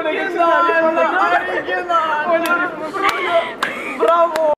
Originaal! Originaal!